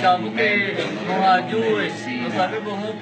necesitamos que nos ayudes, nos saque un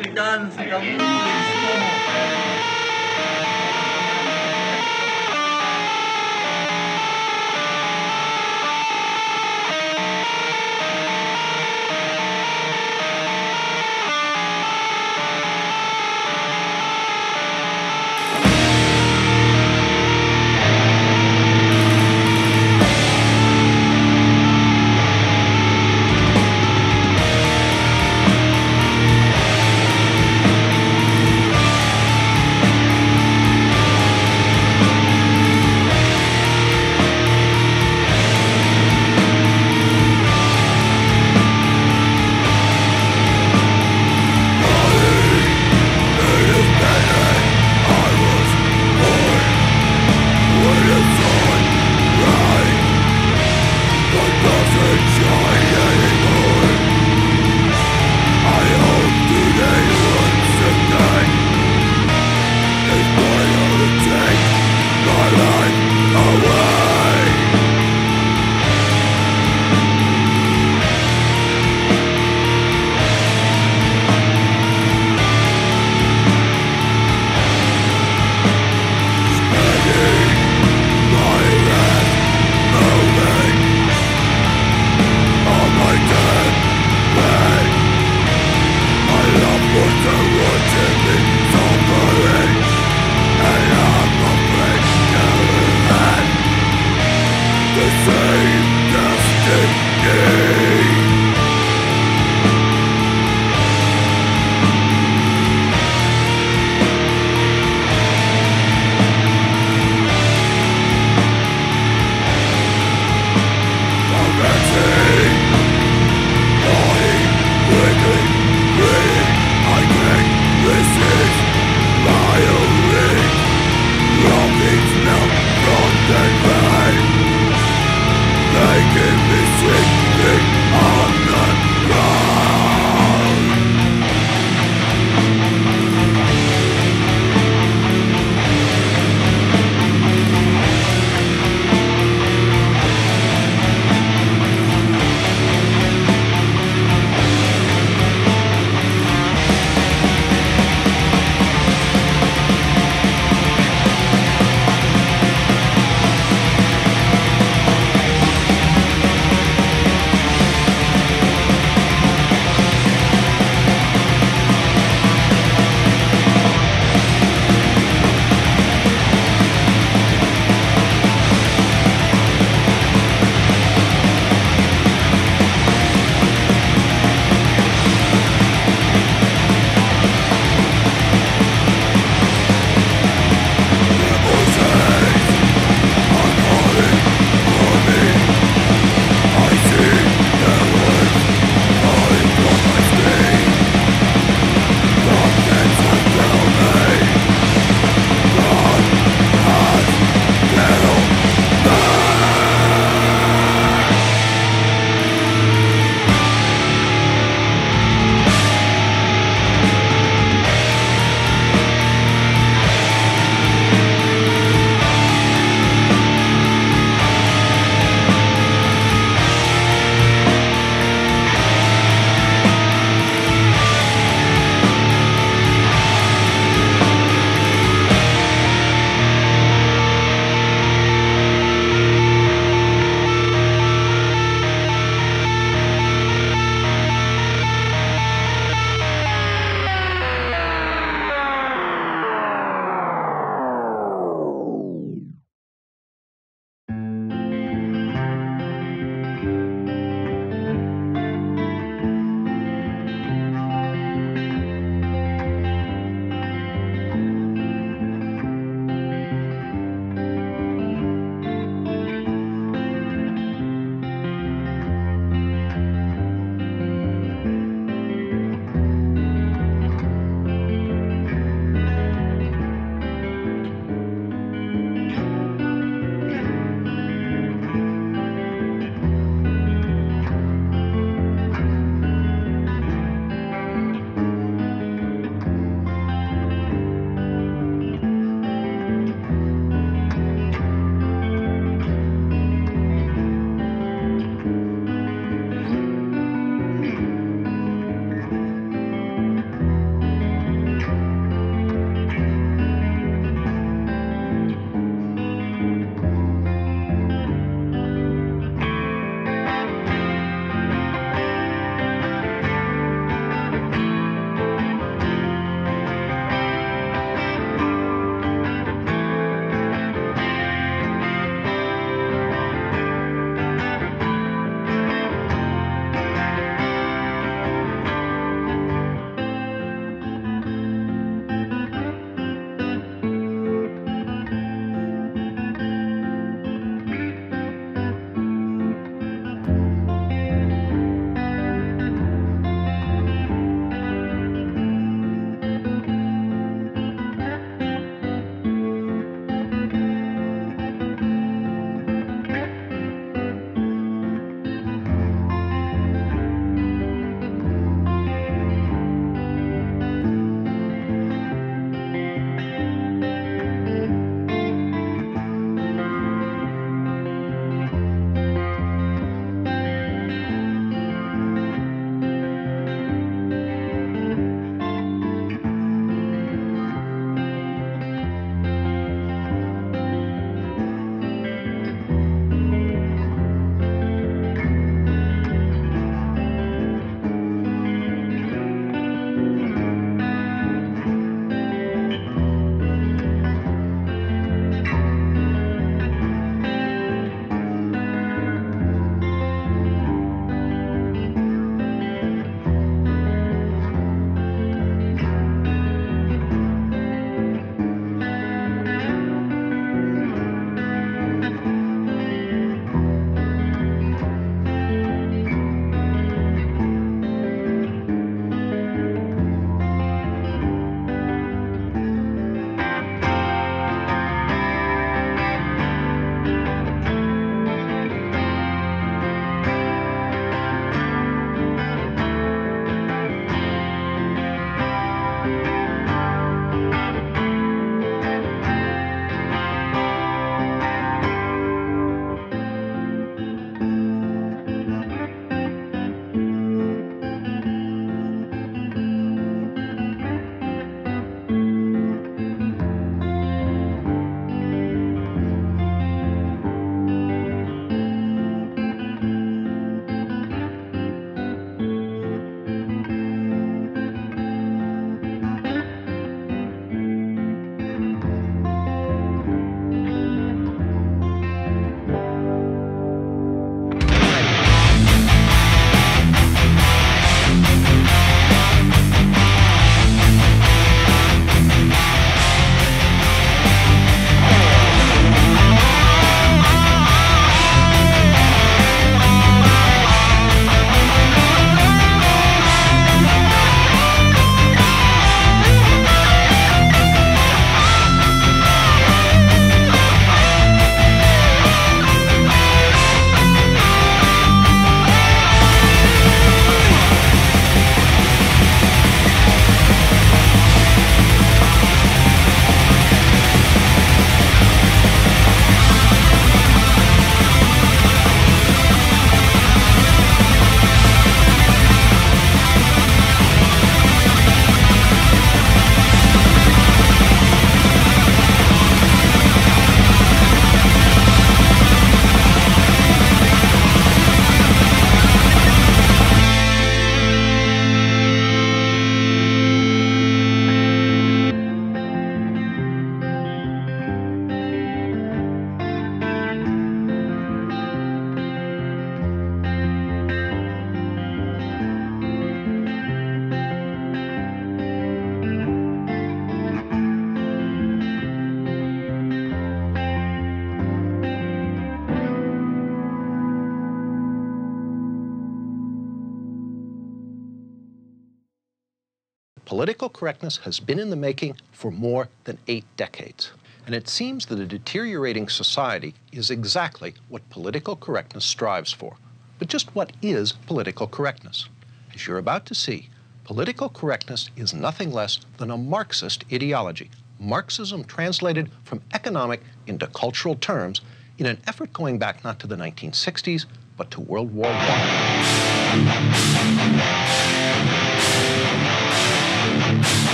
political correctness has been in the making for more than eight decades. And it seems that a deteriorating society is exactly what political correctness strives for. But just what is political correctness? As you're about to see, political correctness is nothing less than a Marxist ideology. Marxism translated from economic into cultural terms in an effort going back not to the 1960s, but to World War I.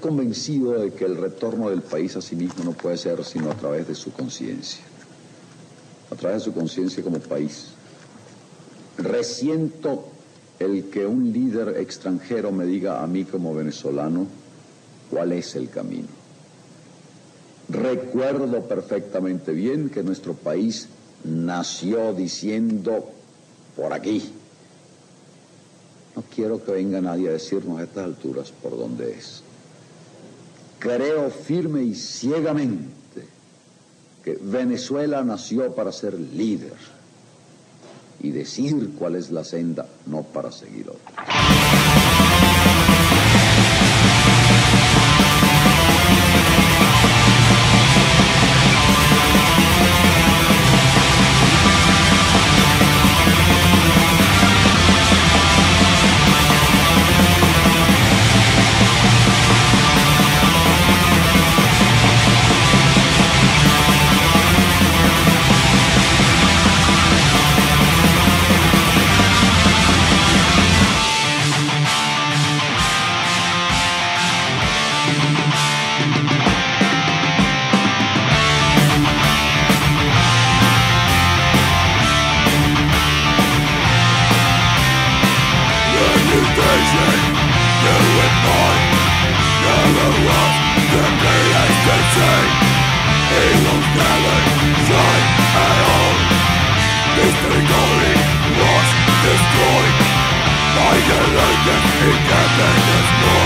convencido de que el retorno del país a sí mismo no puede ser sino a través de su conciencia, a través de su conciencia como país. Resiento el que un líder extranjero me diga a mí como venezolano cuál es el camino. Recuerdo perfectamente bien que nuestro país nació diciendo por aquí. No quiero que venga nadie a decirnos a estas alturas por dónde es creo firme y ciegamente que Venezuela nació para ser líder y decir cuál es la senda, no para seguir otra. Just he can make us more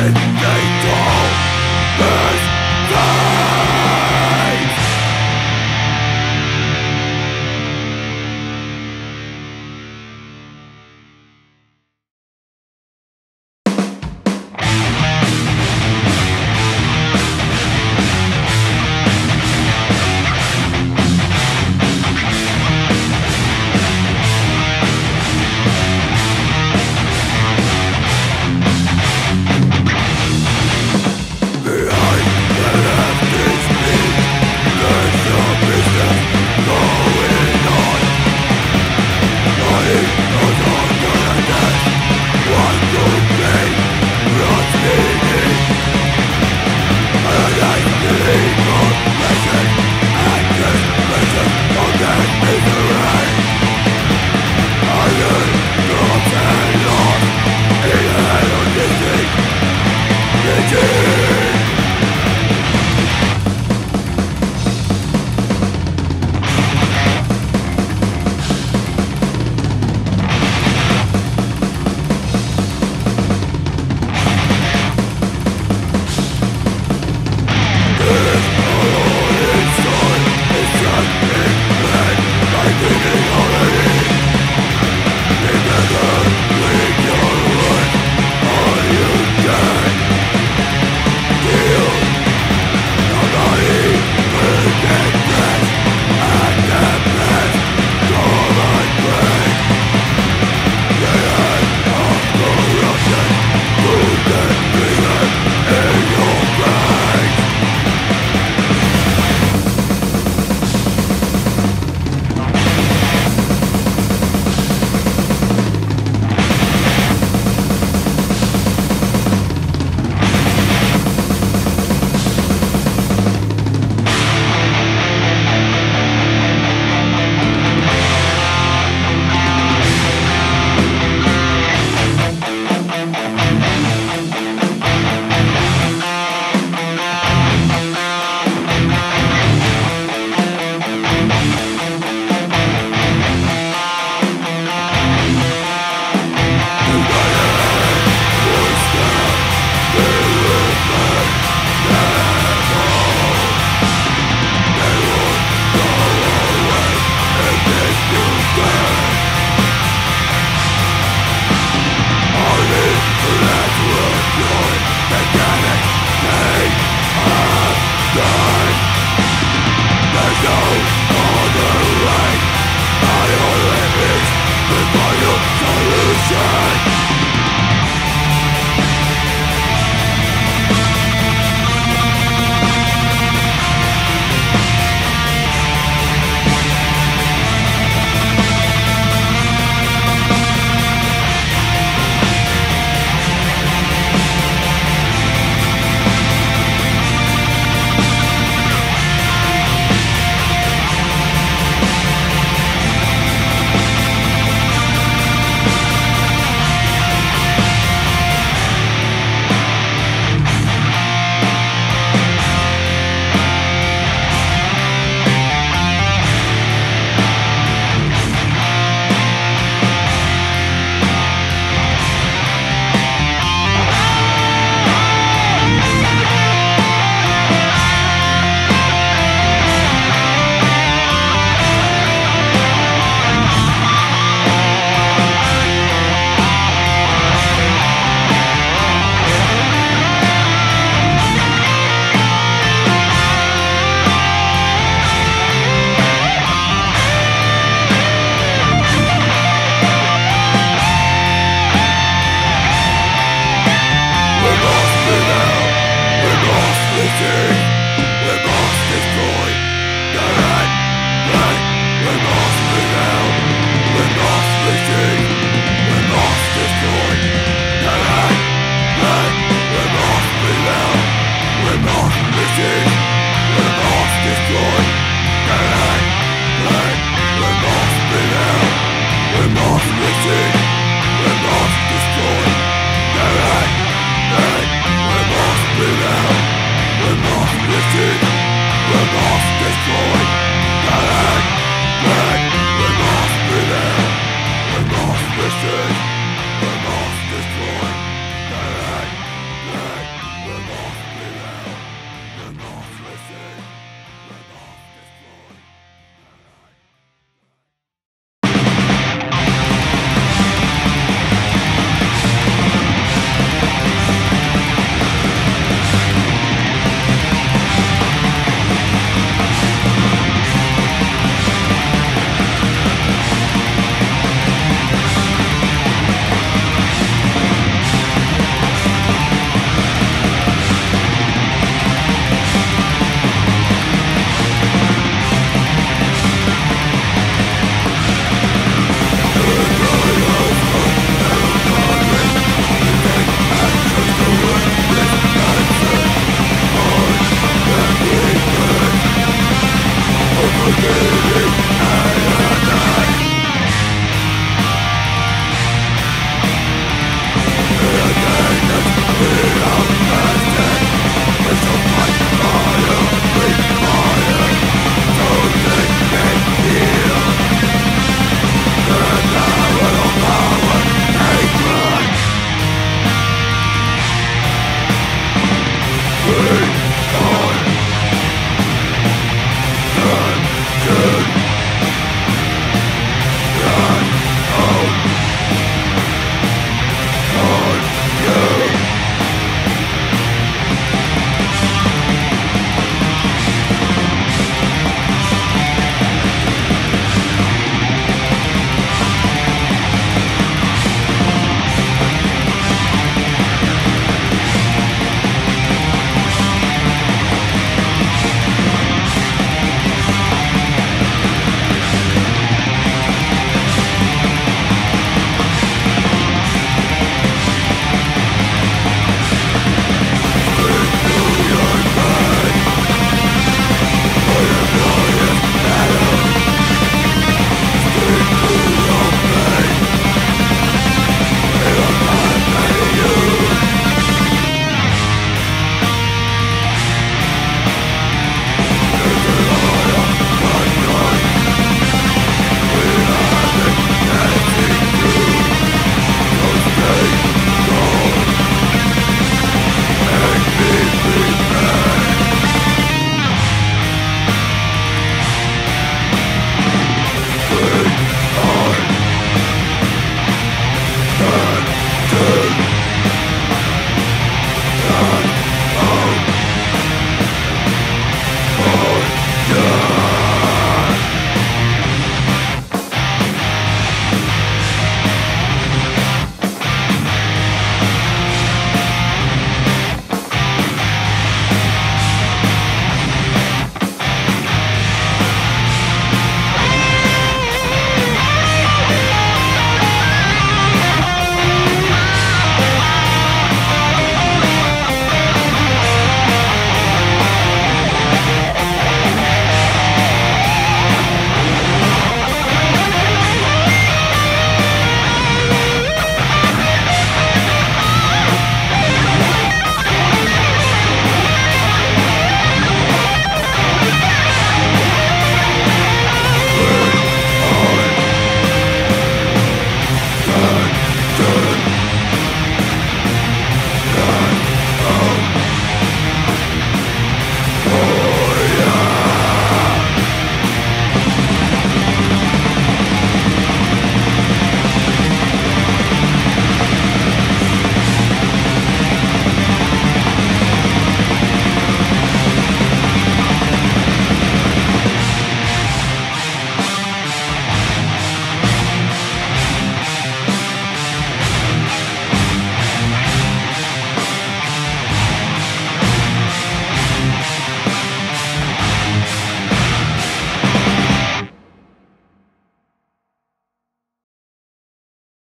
Good.